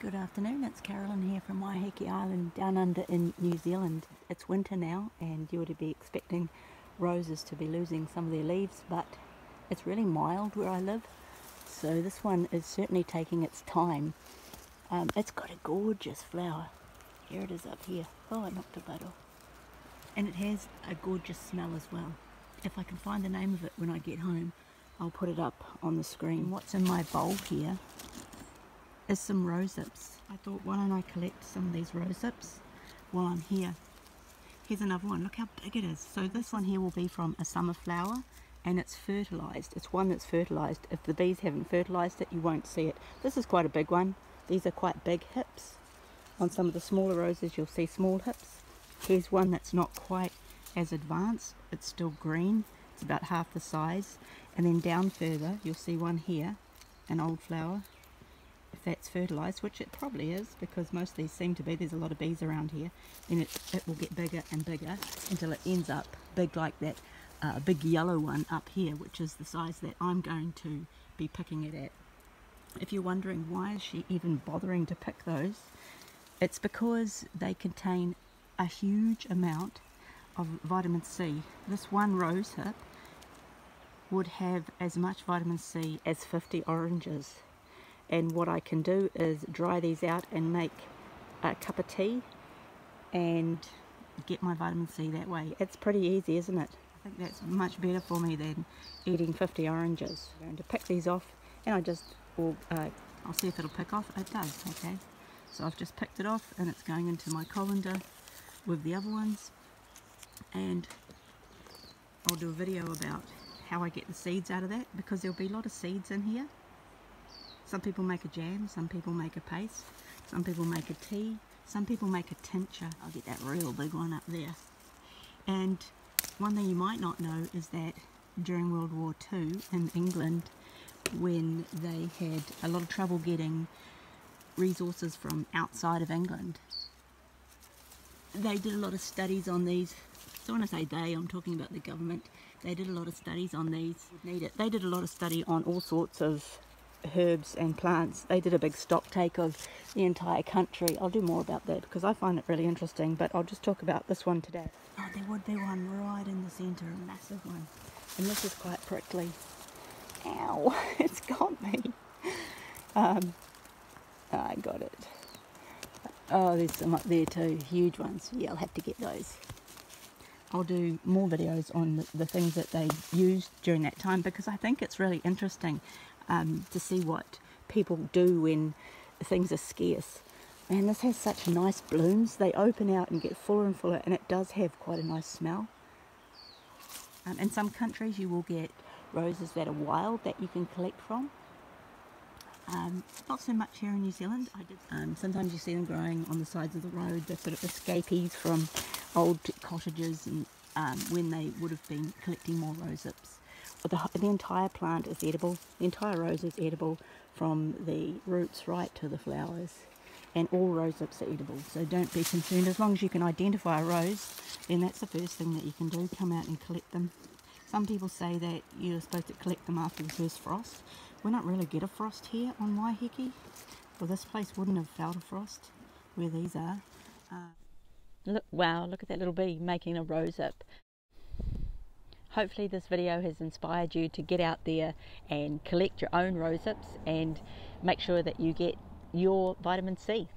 Good afternoon, it's Carolyn here from Waiheke Island down under in New Zealand. It's winter now and you would be expecting roses to be losing some of their leaves but it's really mild where I live so this one is certainly taking its time. Um, it's got a gorgeous flower. Here it is up here. Oh, I knocked a off. And it has a gorgeous smell as well. If I can find the name of it when I get home, I'll put it up on the screen. What's in my bowl here is some rose hips. I thought why don't I collect some of these rose hips while I'm here. Here's another one, look how big it is. So this one here will be from a summer flower and it's fertilized. It's one that's fertilized. If the bees haven't fertilized it, you won't see it. This is quite a big one. These are quite big hips. On some of the smaller roses, you'll see small hips. Here's one that's not quite as advanced. It's still green. It's about half the size. And then down further, you'll see one here, an old flower if that's fertilised, which it probably is because most of these seem to be, there's a lot of bees around here, then it, it will get bigger and bigger until it ends up big like that uh, big yellow one up here, which is the size that I'm going to be picking it at. If you're wondering why is she even bothering to pick those, it's because they contain a huge amount of vitamin C. This one rose hip would have as much vitamin C as 50 oranges and what I can do is dry these out and make a cup of tea and get my vitamin C that way. It's pretty easy isn't it? I think that's much better for me than eating 50 oranges. I'm going to pick these off and I just will, uh, I'll see if it'll pick off. It does, okay. So I've just picked it off and it's going into my colander with the other ones and I'll do a video about how I get the seeds out of that because there'll be a lot of seeds in here some people make a jam, some people make a paste, some people make a tea, some people make a tincture. I'll get that real big one up there. And one thing you might not know is that during World War II in England, when they had a lot of trouble getting resources from outside of England, they did a lot of studies on these. So when I say they, I'm talking about the government. They did a lot of studies on these. Need it. They did a lot of study on all sorts of herbs and plants. They did a big stock take of the entire country. I'll do more about that because I find it really interesting, but I'll just talk about this one today. Oh, there would be one right in the centre, a massive one. And this is quite prickly. Ow, it's got me. Um, I got it. Oh, there's some up there too, huge ones. Yeah, I'll have to get those. I'll do more videos on the, the, things that they used during that time because I think it's really interesting um, to see what people do when things are scarce. Man, this has such nice blooms. They open out and get fuller and fuller, and it does have quite a nice smell. Um, in some countries, you will get roses that are wild that you can collect from. Um, not so much here in New Zealand. Um, sometimes you see them growing on the sides of the road. They're sort of escapees from old cottages and um, when they would have been collecting more rose hips the, the entire plant is edible. The entire rose is edible from the roots right to the flowers. And all rose hips are edible, so don't be concerned. As long as you can identify a rose, then that's the first thing that you can do, come out and collect them. Some people say that you're supposed to collect them after the first frost. We don't really get a frost here on Waiheke. Well, this place wouldn't have felt a frost where these are. Uh, look, wow, look at that little bee making a rose hip. Hopefully this video has inspired you to get out there and collect your own rosehips and make sure that you get your vitamin C.